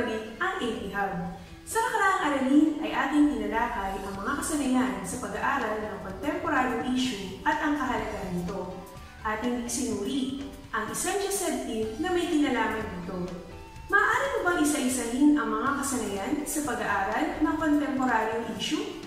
ibabalik ang AP Hub. Sa nakaraang aralin ay ating tinalakay ang mga kasanayan sa pag-aaral ng contemporary issue at ang kahalagahan nito. Ating isinuri ang isang tip na may kinalaman dito. Maaari mo bang isa-isahin ang mga kasanayan sa pag-aaral ng contemporary issue?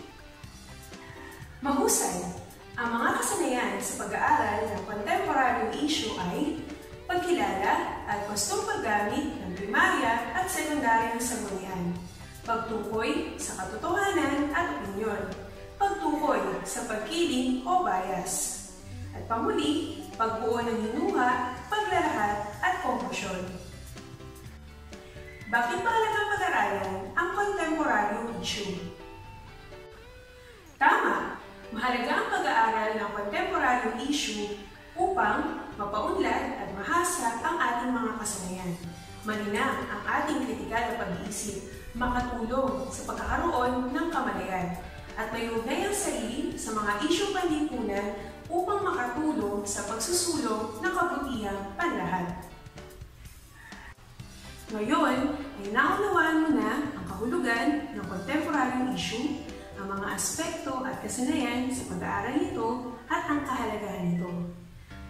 Mahusay! Ang mga kasanayan sa pag-aaral ng contemporary issue ay pagkilala at gustong paggamit ng primarya at sekundaryang sanggunian pagtukoy sa katotohanan at opinyon, pagtukoy sa pagkiling o bias, at pamuli, pagbuo ng hinuha, paglalahad at konklusyon. Bakit mahalagang pag-aralan ang contemporary issue? Tama! Mahalaga ang pag-aaral ng contemporary issue upang mapaunlad at mahasa ang ating mga kasanayan. Malinang ang ating kritikal na pag-iisip makatulong sa pagkakaroon ng kamalayan at mayugnay ang sarili sa mga isyong panlipunan upang makatulong sa pagsusulong ng kabutihang panlahat. Ngayon ay naunawaan mo na ang kahulugan ng contemporary issue, ang mga aspekto at kasanayan sa pag-aaral nito at ang kahalagahan nito.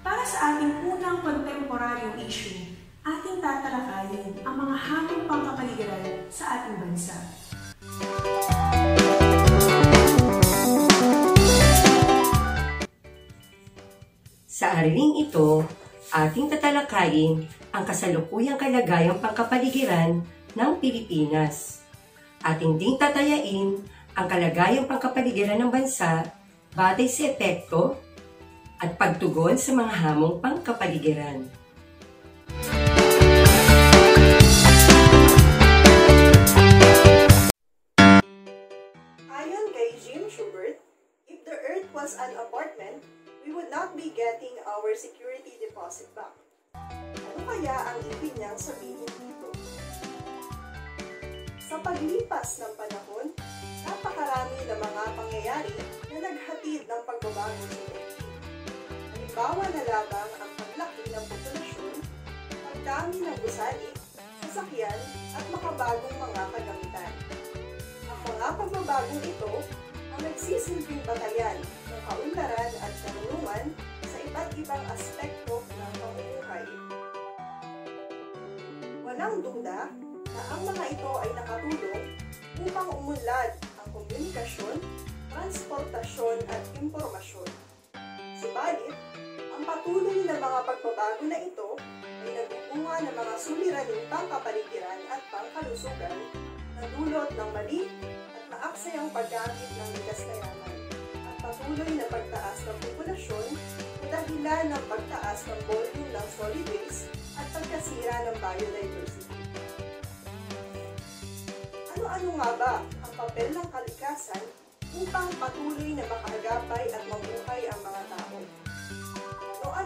Para sa ating unang contemporary issue, ating tatalakayin ang mga hamong pangkapaligiran sa ating bansa. Sa araling ito, ating tatalakayin ang kasalukuyang kalagayang pangkapaligiran ng Pilipinas. Ating ding tatayain ang kalagayang pangkapaligiran ng bansa batay sa epekto at pagtugon sa mga hamong pangkapaligiran. was an apartment, we would not be getting our security deposit back. Ano kaya ang ibig niyang sabihin dito? Sa paglipas ng panahon, napakarami na mga pangyayari na naghatid ng pagbabago sa. Halimbawa na lamang ang paglaki ng populasyon, pagdami ng gusali, sasakyan at makabagong mga kagamitan. Ang mga pagbabagong ito ang nagsisilbing batayan ng kaunlaran at karunungan sa iba't ibang aspekto ng pamumuhay. Walang duda na ang mga ito ay nakatulong upang umunlad ang komunikasyon, transportasyon at impormasyon. Subalit, ang patuloy na mga pagbabago na ito ay nagbubunga ng mga suliraning pangkapaligiran at pangkalusugan na dulot ng mali maaksayang paggamit ng ligas na yaman at patuloy na pagtaas ng populasyon na dahilan ng pagtaas ng volume ng solid waste at pagkasira ng biodiversity. Ano-ano nga ba ang papel ng kalikasan upang patuloy na makaagapay at mabuhay ang mga tao?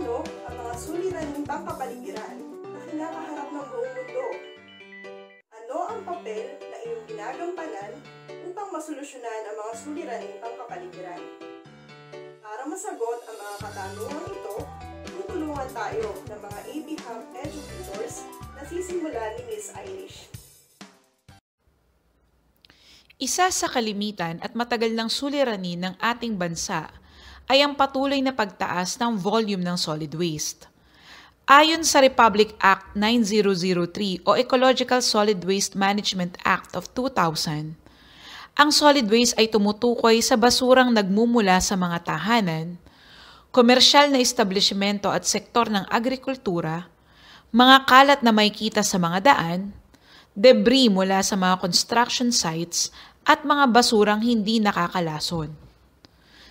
Ano-ano ang mga suliraning pangkapaligiran na kinakaharap ng buong mundo? Ano ang papel na iyong ginagampanan upang masolusyonan ang mga suliraning pangkapaligiran. Para masagot ang mga katanungan ito, tutulungan tayo ng mga AB Hub educators na sisimulan ni Miss Irish. Isa sa kalimitan at matagal ng suliranin ng ating bansa ay ang patuloy na pagtaas ng volume ng solid waste. Ayon sa Republic Act 9003 o Ecological Solid Waste Management Act of 2000, ang solid waste ay tumutukoy sa basurang nagmumula sa mga tahanan, komersyal na establishmento at sektor ng agrikultura, mga kalat na may kita sa mga daan, debris mula sa mga construction sites at mga basurang hindi nakakalason.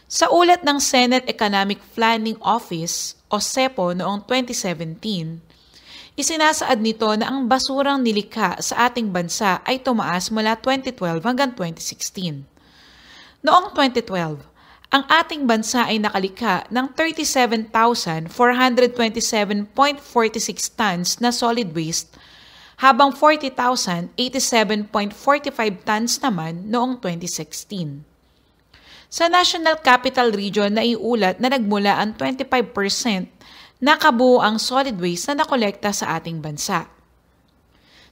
Sa ulat ng Senate Economic Planning Office o SEPO noong 2017, Isinasaad nito na ang basurang nilikha sa ating bansa ay tumaas mula 2012 hanggang 2016. Noong 2012, ang ating bansa ay nakalikha ng 37,427.46 tons na solid waste habang 40,087.45 tons naman noong 2016. Sa National Capital Region na iulat na nagmula ang 25% nakabuo ang solid waste na nakolekta sa ating bansa.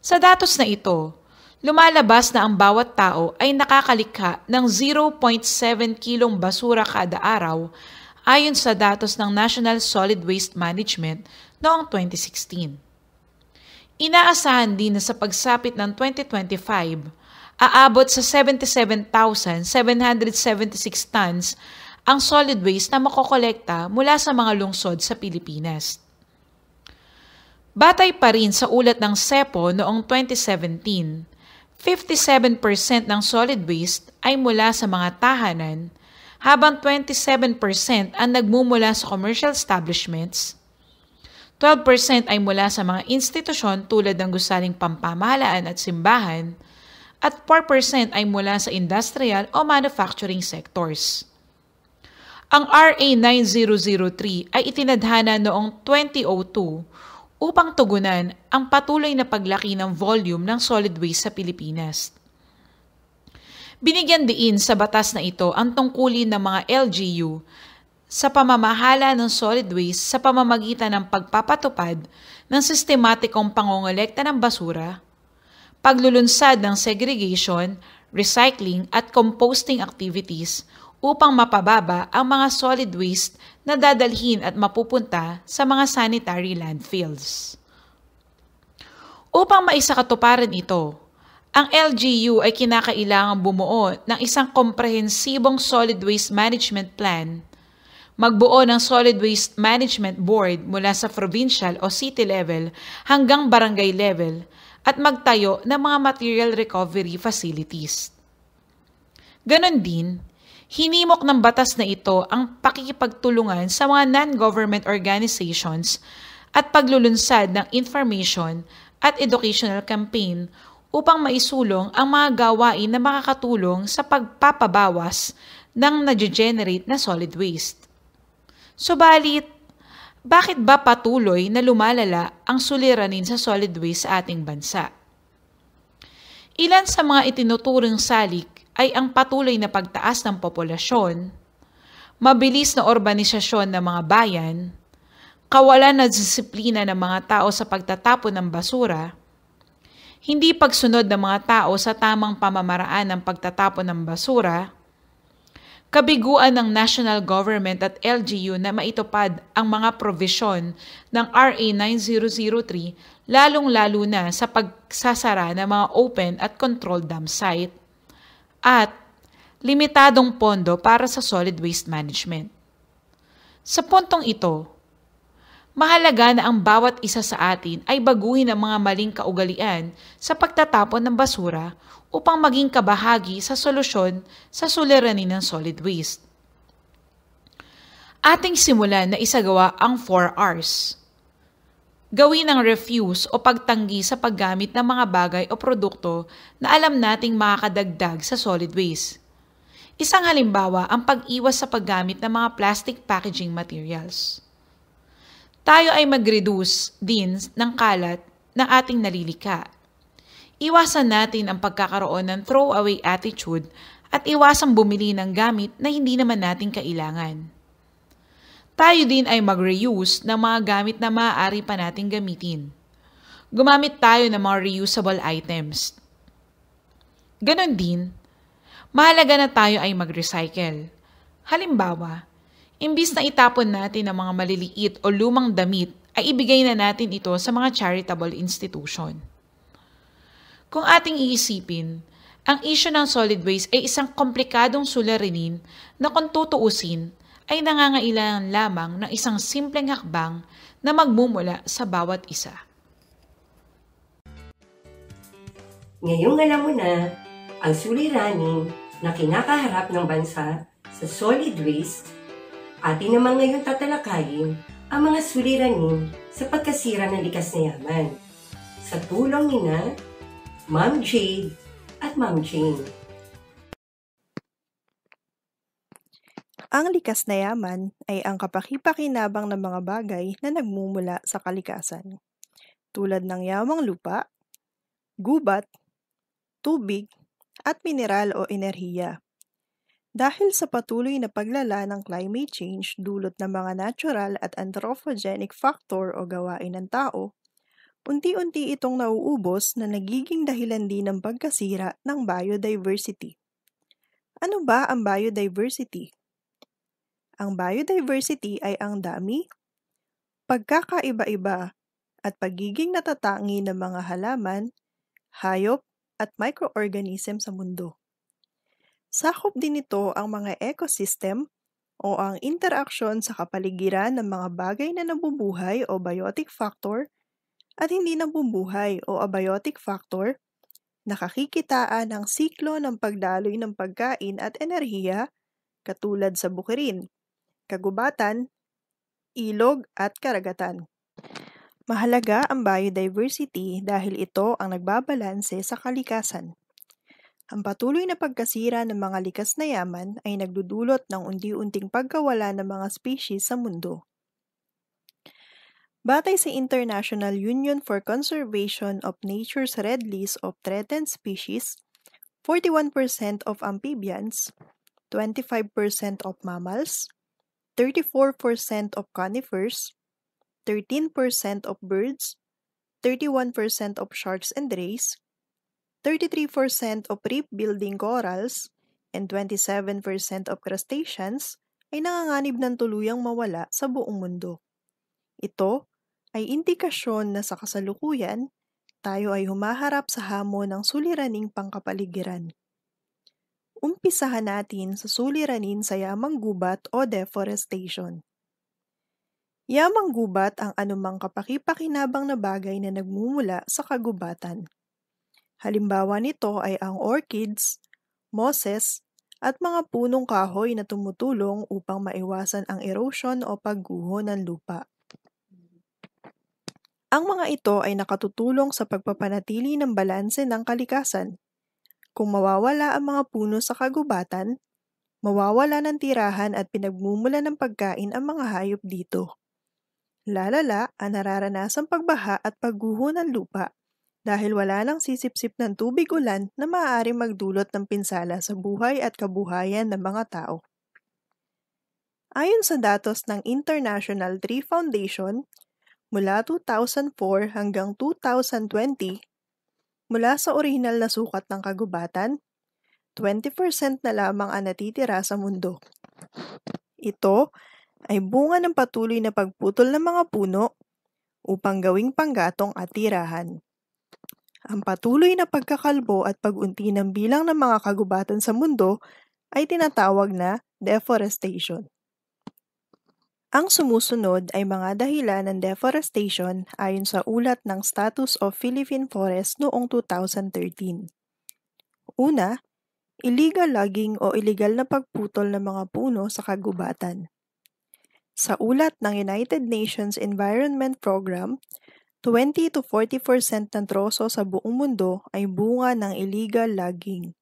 Sa datos na ito, lumalabas na ang bawat tao ay nakakalikha ng 0.7 kilong basura kada araw ayon sa datos ng National Solid Waste Management noong 2016. Inaasahan din na sa pagsapit ng 2025, aabot sa 77,776 tons ang solid waste na makokolekta mula sa mga lungsod sa Pilipinas. Batay pa rin sa ulat ng SEPO noong 2017, 57% ng solid waste ay mula sa mga tahanan, habang 27% ang nagmumula sa commercial establishments, 12% ay mula sa mga institusyon tulad ng gusaling pampamahalaan at simbahan, at 4% ay mula sa industrial o manufacturing sectors. Ang RA 9003 ay itinadhana noong 2002 upang tugunan ang patuloy na paglaki ng volume ng solid waste sa Pilipinas. Binigyan diin sa batas na ito ang tungkulin ng mga LGU sa pamamahala ng solid waste sa pamamagitan ng pagpapatupad ng sistematikong pangongolekta ng basura, paglulunsad ng segregation, recycling at composting activities upang mapababa ang mga solid waste na dadalhin at mapupunta sa mga sanitary landfills. Upang maisakatuparan ito, ang LGU ay kinakailangang bumuo ng isang komprehensibong solid waste management plan, magbuo ng solid waste management board mula sa provincial o city level hanggang barangay level at magtayo ng mga material recovery facilities. Ganon din, hinimok ng batas na ito ang pakikipagtulungan sa mga non-government organizations at paglulunsad ng information at educational campaign upang maisulong ang mga gawain na makakatulong sa pagpapabawas ng na-generate na solid waste. Subalit, bakit ba patuloy na lumalala ang suliranin sa solid waste sa ating bansa? Ilan sa mga itinuturing salik ay ang patuloy na pagtaas ng populasyon, mabilis na urbanisasyon ng mga bayan, kawalan na disiplina ng mga tao sa pagtatapon ng basura, hindi pagsunod ng mga tao sa tamang pamamaraan ng pagtatapon ng basura, kabiguan ng national government at LGU na maitupad ang mga provision ng RA 9003 lalong-lalo na sa pagsasara ng mga open at controlled dam site at limitadong pondo para sa solid waste management. Sa puntong ito, mahalaga na ang bawat isa sa atin ay baguhin ang mga maling kaugalian sa pagtatapon ng basura upang maging kabahagi sa solusyon sa suliranin ng solid waste. Ating simulan na isagawa ang 4 Rs. Gawin ang refuse o pagtanggi sa paggamit ng mga bagay o produkto na alam nating makakadagdag sa solid waste. Isang halimbawa ang pag-iwas sa paggamit ng mga plastic packaging materials. Tayo ay mag-reduce din ng kalat na ating nalilika Iwasan natin ang pagkakaroon ng throwaway attitude at iwasang bumili ng gamit na hindi naman natin kailangan. Tayo din ay mag-reuse ng mga gamit na maaari pa nating gamitin. Gumamit tayo ng mga reusable items. Ganon din, mahalaga na tayo ay mag-recycle. Halimbawa, imbis na itapon natin ang mga maliliit o lumang damit, ay ibigay na natin ito sa mga charitable institution. Kung ating iisipin, ang issue ng solid waste ay isang komplikadong suliranin na kung tutuusin ay nangangailangan lamang ng isang simpleng hakbang na magmumula sa bawat isa. Ngayong alam mo na ang suliranin na kinakaharap ng bansa sa solid waste, atin naman ngayon tatalakayin ang mga suliranin sa pagkasira ng likas na yaman. Sa tulong ni na Ma'am Jade at Ma'am Jane. Ang likas na yaman ay ang kapakipakinabang ng mga bagay na nagmumula sa kalikasan, tulad ng yamang lupa, gubat, tubig, at mineral o enerhiya. Dahil sa patuloy na paglala ng climate change dulot ng mga natural at anthropogenic factor o gawain ng tao, unti-unti itong nauubos na nagiging dahilan din ng pagkasira ng biodiversity. Ano ba ang biodiversity? Ang biodiversity ay ang dami, pagkakaiba-iba at pagiging natatangi ng mga halaman, hayop at microorganism sa mundo. Sakop din ito ang mga ecosystem o ang interaksyon sa kapaligiran ng mga bagay na nabubuhay o biotic factor at hindi nabubuhay o abiotic factor, nakakikitaan ng siklo ng pagdaloy ng pagkain at enerhiya katulad sa bukirin, kagubatan, ilog at karagatan. Mahalaga ang biodiversity dahil ito ang nagbabalanse sa kalikasan. Ang patuloy na pagkasira ng mga likas na yaman ay nagdudulot ng unti-unting pagkawala ng mga species sa mundo. Batay sa International Union for Conservation of Nature's Red List of Threatened Species, 41% of amphibians, 25% of mammals, 34% of conifers, 13% of birds, 31% of sharks and rays, 33% of reef-building corals, and 27% of crustaceans ay nanganganib ng tuluyang mawala sa buong mundo. Ito ay indikasyon na sa kasalukuyan, tayo ay humaharap sa hamon ng suliraning pangkapaligiran. Umpisahan natin sa suliranin sa yamang gubat o deforestation. Yamang gubat ang anumang kapakipakinabang na bagay na nagmumula sa kagubatan. Halimbawa nito ay ang orchids, mosses, at mga punong kahoy na tumutulong upang maiwasan ang erosion o pagguho ng lupa. Ang mga ito ay nakatutulong sa pagpapanatili ng balanse ng kalikasan. Kung mawawala ang mga puno sa kagubatan, mawawala ng tirahan at pinagmumula ng pagkain ang mga hayop dito. Lalala ang nararanasang pagbaha at pagguho ng lupa dahil wala nang sisipsip ng tubig ulan na maaaring magdulot ng pinsala sa buhay at kabuhayan ng mga tao. Ayon sa datos ng International Tree Foundation, mula 2004 hanggang 2020, mula sa orihinal na sukat ng kagubatan, 20% na lamang ang natitira sa mundo. Ito ay bunga ng patuloy na pagputol ng mga puno upang gawing panggatong at tirahan. Ang patuloy na pagkakalbo at pagunti ng bilang ng mga kagubatan sa mundo ay tinatawag na deforestation. Ang sumusunod ay mga dahilan ng deforestation ayon sa ulat ng Status of Philippine Forest noong 2013. Una, illegal logging o illegal na pagputol ng mga puno sa kagubatan. Sa ulat ng United Nations Environment Program, 20 to 40% ng troso sa buong mundo ay bunga ng illegal logging.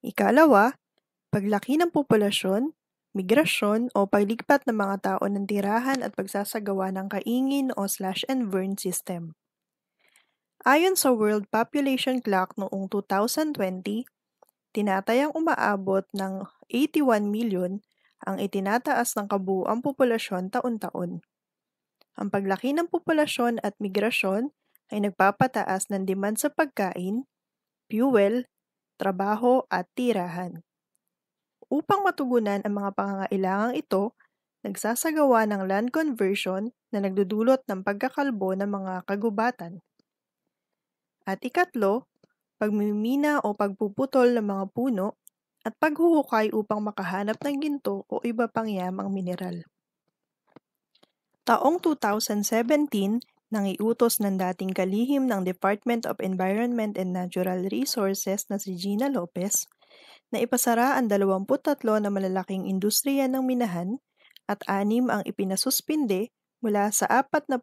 Ikalawa, paglaki ng populasyon, migrasyon o paglipat ng mga tao ng tirahan at pagsasagawa ng kaingin o slash and burn system. Ayon sa World Population Clock noong 2020, tinatayang umaabot ng 81 million ang itinataas ng kabuuang populasyon taon-taon. Ang paglaki ng populasyon at migrasyon ay nagpapataas ng demand sa pagkain, fuel, trabaho at tirahan. Upang matugunan ang mga pangangailangang ito, nagsasagawa ng land conversion na nagdudulot ng pagkakalbo ng mga kagubatan. At ikatlo, pagmimina o pagpuputol ng mga puno at paghuhukay upang makahanap ng ginto o iba pang yamang mineral. Taong 2017, nang iutos ng dating kalihim ng Department of Environment and Natural Resources na si Gina Lopez na ipasara ang 23 na malalaking industriya ng minahan at anim ang ipinasuspinde mula sa 41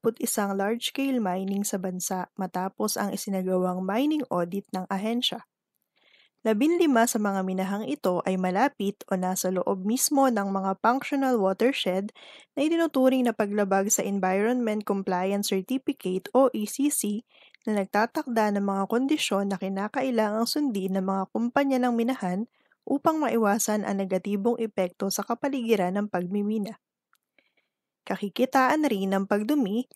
large-scale mining sa bansa matapos ang isinagawang mining audit ng ahensya. Labinlima sa mga minahang ito ay malapit o nasa loob mismo ng mga functional watershed na itinuturing na paglabag sa Environment Compliance Certificate o ECC na nagtatakda ng mga kondisyon na kinakailangang sundin ng mga kumpanya ng minahan upang maiwasan ang negatibong epekto sa kapaligiran ng pagmimina. Kakikitaan rin ng pagdumi,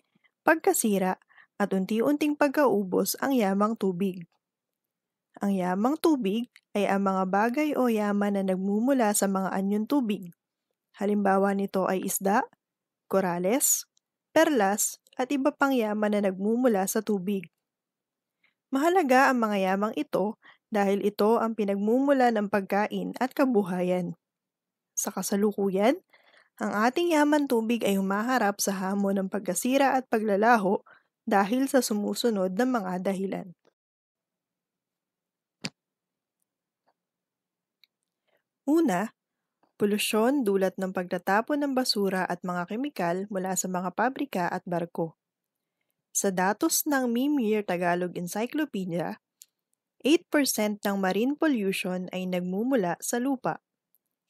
pagkasira, at unti-unting pagkaubos ang yamang tubig. Ang yamang tubig ay ang mga bagay o yaman na nagmumula sa mga anyong tubig. Halimbawa nito ay isda, korales, perlas, at iba pang yaman na nagmumula sa tubig. Mahalaga ang mga yamang ito dahil ito ang pinagmumula ng pagkain at kabuhayan. Sa kasalukuyan, ang ating yaman tubig ay humaharap sa hamon ng pagkasira at paglalaho dahil sa sumusunod na mga dahilan. Una, polusyon dulot ng pagtatapon ng basura at mga kemikal mula sa mga pabrika at barko. Sa datos ng Mimir Tagalog Encyclopedia, 8% ng marine pollution ay nagmumula sa lupa.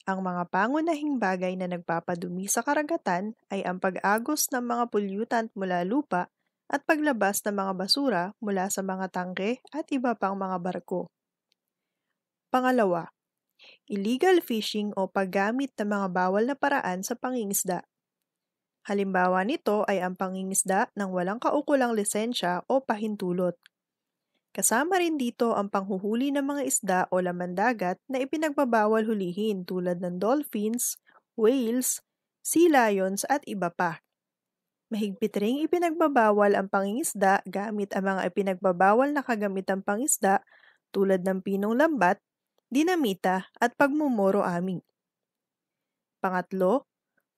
Ang mga pangunahing bagay na nagpapadumi sa karagatan ay ang pag-agos ng mga pollutant mula lupa at paglabas ng mga basura mula sa mga tangke at iba pang mga barko. Pangalawa, illegal fishing o paggamit ng mga bawal na paraan sa pangingisda. Halimbawa nito ay ang pangingisda ng walang kaukulang lisensya o pahintulot. Kasama rin dito ang panghuhuli ng mga isda o laman dagat na ipinagbabawal hulihin tulad ng dolphins, whales, sea lions at iba pa. Mahigpit ring ipinagbabawal ang pangingisda gamit ang mga ipinagbabawal na kagamitang pangisda tulad ng pinong lambat, dinamita at pagmumoro aming. Pangatlo,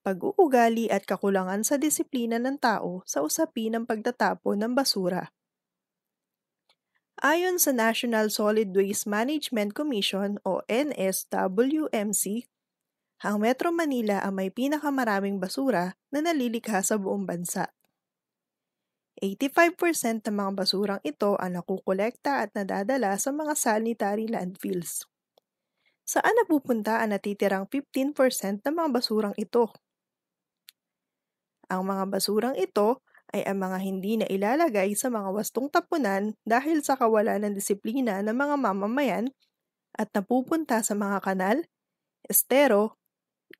pag-uugali at kakulangan sa disiplina ng tao sa usapin ng pagtatapon ng basura. Ayon sa National Solid Waste Management Commission o NSWMC, ang Metro Manila ang may pinakamaraming basura na nalilikha sa buong bansa. 85% ng mga basurang ito ang nakukolekta at nadadala sa mga sanitary landfills. Saan napupunta ang natitirang 15% ng mga basurang ito? Ang mga basurang ito ay ang mga hindi na ilalagay sa mga wastong tapunan dahil sa kawalan ng disiplina ng mga mamamayan at napupunta sa mga kanal, estero,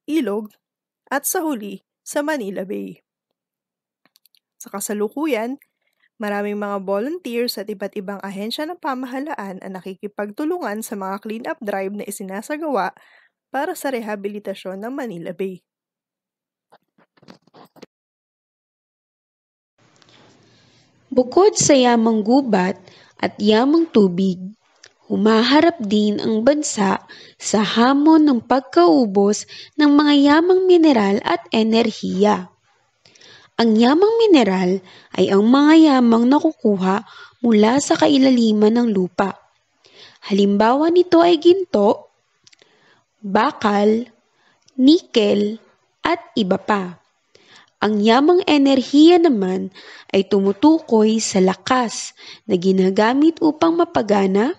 ilog, at sa huli sa Manila Bay. Sa kasalukuyan, maraming mga volunteers at iba't ibang ahensya ng pamahalaan ang nakikipagtulungan sa mga clean-up drive na isinasagawa para sa rehabilitasyon ng Manila Bay. Bukod sa yamang gubat at yamang tubig, humaharap din ang bansa sa hamon ng pagkaubos ng mga yamang mineral at enerhiya. Ang yamang mineral ay ang mga yamang nakukuha mula sa kailaliman ng lupa. Halimbawa nito ay ginto, bakal, nikel, at iba pa. Ang yamang enerhiya naman ay tumutukoy sa lakas na ginagamit upang mapagana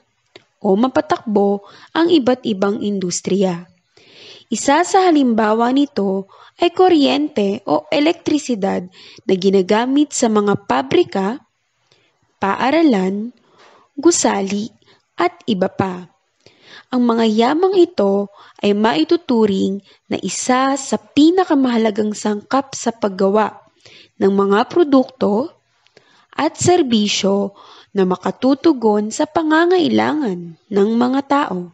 o mapatakbo ang iba't ibang industriya. Isa sa halimbawa nito ay kuryente o elektrisidad na ginagamit sa mga pabrika, paaralan, gusali at iba pa. Ang mga yamang ito ay maituturing na isa sa pinakamahalagang sangkap sa paggawa ng mga produkto at serbisyo na makatutugon sa pangangailangan ng mga tao.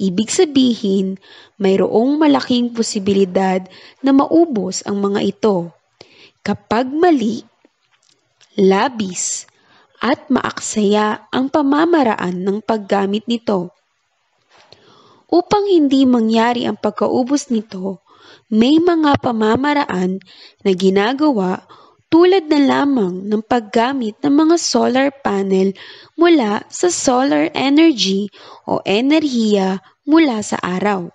Ibig sabihin, mayroong malaking posibilidad na maubos ang mga ito kapag mali, labis, at maaksaya ang pamamaraan ng paggamit nito. Upang hindi mangyari ang pagkaubos nito, may mga pamamaraan na ginagawa tulad na lamang ng paggamit ng mga solar panel mula sa solar energy o enerhiya mula sa araw.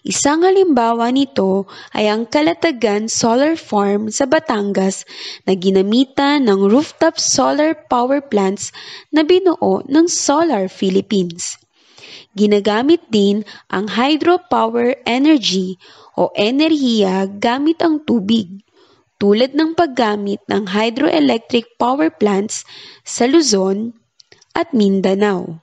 Isang halimbawa nito ay ang Kalatagan Solar Farm sa Batangas na ginamitan ng rooftop solar power plants na binuo ng Solar Philippines. Ginagamit din ang hydropower energy o enerhiya gamit ang tubig, tulad ng paggamit ng hydroelectric power plants sa Luzon at Mindanao.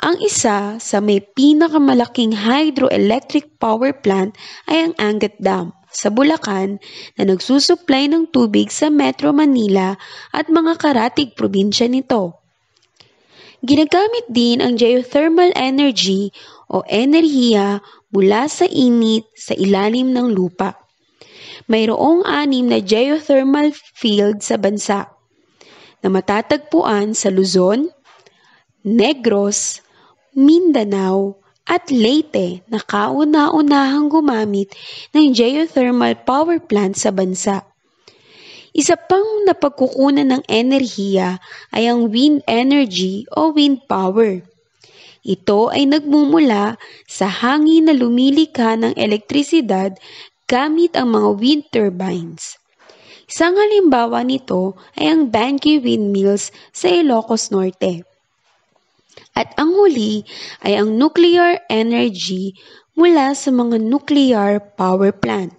Ang isa sa may pinakamalaking hydroelectric power plant ay ang Angat Dam sa Bulacan na nagsusupply ng tubig sa Metro Manila at mga karatig probinsya nito. Ginagamit din ang geothermal energy o enerhiya mula sa init sa ilalim ng lupa. Mayroong anim na geothermal field sa bansa na matatagpuan sa Luzon, Negros, Mindanao, at Leyte na kauna-unahang gumamit ng geothermal power plant sa bansa. Isa pang napagkukunan ng enerhiya ay ang wind energy o wind power. Ito ay nagmumula sa hangin na lumilikha ng elektrisidad gamit ang mga wind turbines. Isang halimbawa nito ay ang Bangi Windmills sa Ilocos Norte. At ang huli ay ang nuclear energy mula sa mga nuclear power plant.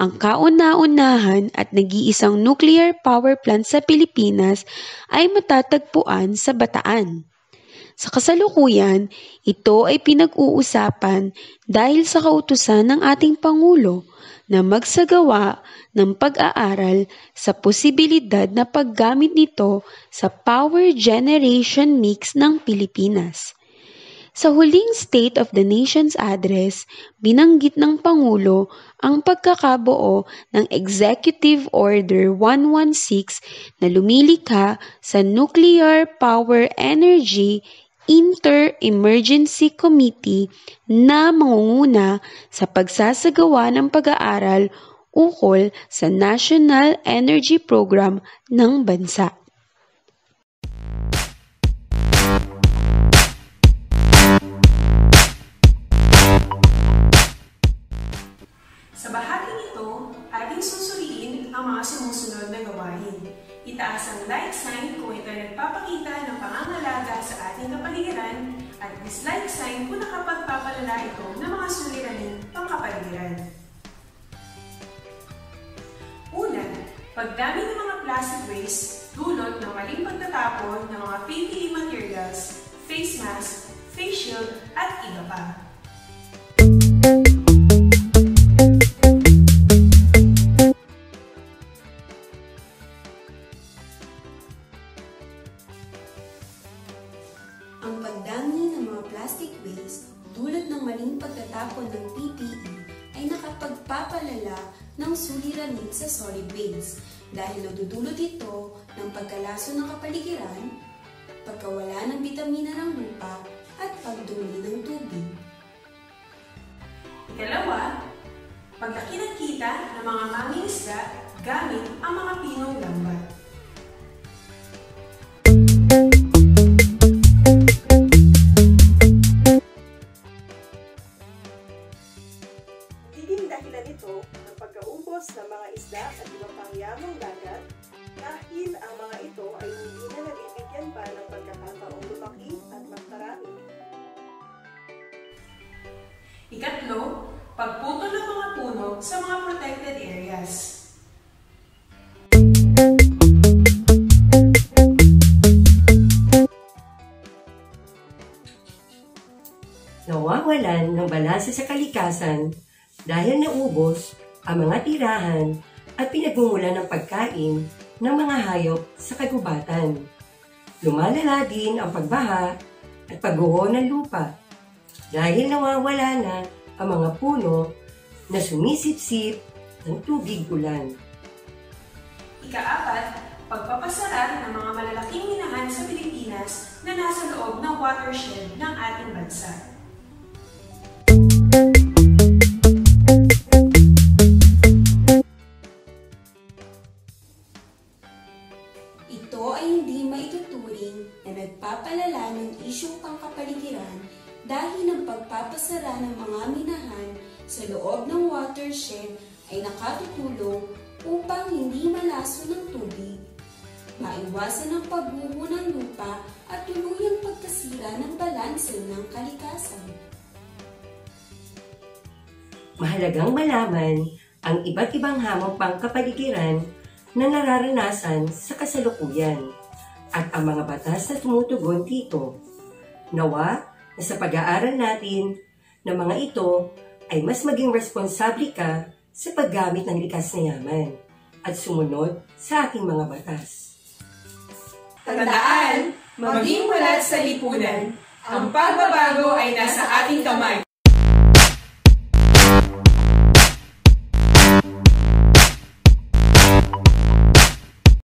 Ang kauna-unahan at nag-iisang nuclear power plant sa Pilipinas ay matatagpuan sa Bataan. Sa kasalukuyan, ito ay pinag-uusapan dahil sa kautusan ng ating Pangulo na magsagawa ng pag-aaral sa posibilidad na paggamit nito sa power generation mix ng Pilipinas. Sa huling State of the Nation's Address, binanggit ng Pangulo ang pagkakabuo ng Executive Order 116 na lumilikha sa Nuclear Power Energy Inter-Emergency Committee na mangunguna sa pagsasagawa ng pag-aaral ukol sa National Energy Program ng bansa. Itaas ang like sign kung ito nagpapakita ng pangangalaga sa ating kapaligiran at dislike sign kung nakapagpapalala ito ng mga suliraning pangkapaligiran. Una, pagdami ng mga plastic waste dulot ng maling pagtatapon ng mga PPE materials, face mask, face shield, at iba pa. Dahil nadudulot ito ng pagkalaso ng kapaligiran, pagkawala ng bitamina ng lupa, at pagdumi ng tubig. Ikalawa, paglaki ng mga mangingisda gamit ang mga pinong lambat. Dahil naubos ang mga tirahan at pinagmumulan ng pagkain ng mga hayop sa kagubatan. Lumalala din ang pagbaha at pagguho ng lupa dahil nawawala na ang mga puno na sumisipsip ng tubig ulan. Ikaapat, pagpapasara ng mga malalaking minahan sa Pilipinas na nasa loob ng watershed ng ating bansa. Sa loob ng watershed ay nakatutulong upang hindi malaso ng tubig, maiwasan ang pagbuho ng lupa at tuluyang pagkasira ng balanse ng kalikasan. Mahalagang malaman ang iba't ibang hamong pangkapaligiran na nararanasan sa kasalukuyan at ang mga batas na tumutugon dito. Nawa na sa pag-aaral natin na mga ito ay mas maging responsable ka sa paggamit ng likas na yaman at sumunod sa ating mga batas. Tandaan, maging mulat sa lipunan, ang pagbabago ay nasa ating kamay.